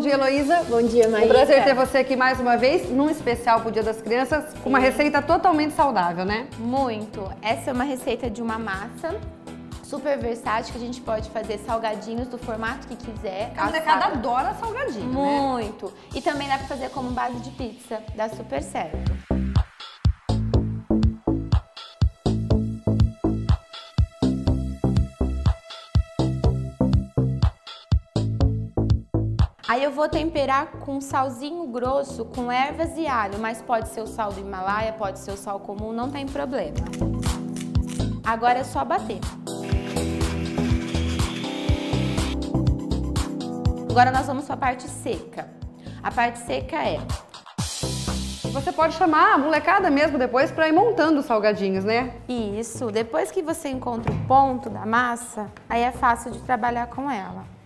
dia, Heloísa. Bom dia, Maíra. Um prazer ter você aqui mais uma vez, num especial pro Dia das Crianças, com uma receita totalmente saudável, né? Muito. Essa é uma receita de uma massa super versátil que a gente pode fazer salgadinhos do formato que quiser. A molecada adora salgadinho, né? Muito. Né? E também dá pra fazer como base de pizza. Dá super certo. Aí eu vou temperar com salzinho grosso, com ervas e alho, mas pode ser o sal do Himalaia, pode ser o sal comum, não tem problema. Agora é só bater. Agora nós vamos para a parte seca. A parte seca é... Você pode chamar a molecada mesmo depois para ir montando os salgadinhos, né? Isso. Depois que você encontra o ponto da massa, aí é fácil de trabalhar com ela.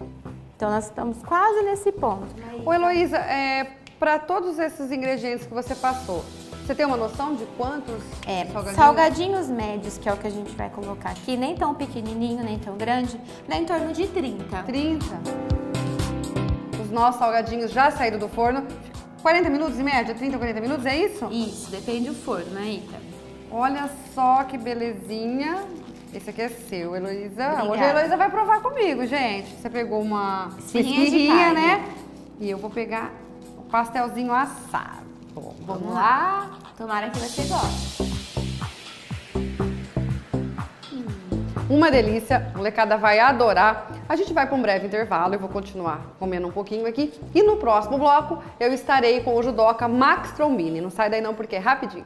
Então nós estamos quase nesse ponto. Ô Heloísa, é, para todos esses ingredientes que você passou, você tem uma noção de quantos é, salgadinhos? salgadinhos médios, que é o que a gente vai colocar aqui, nem tão pequenininho, nem tão grande, dá em torno de 30. 30? Os nossos salgadinhos já saíram do forno, 40 minutos em média, 30 ou 40 minutos, é isso? Isso, depende do forno, né, Ita? Olha só que belezinha. Esse aqui é seu, Heloísa. Hoje a Heloísa vai provar comigo, gente. Você pegou uma esfirrinha, né? E eu vou pegar o pastelzinho assado. Bom, vamos, vamos lá. lá. Tomara que você goste. Uma delícia, a molecada vai adorar. A gente vai para um breve intervalo, eu vou continuar comendo um pouquinho aqui. E no próximo bloco eu estarei com o judoca Max Trombini. Não sai daí não porque é rapidinho.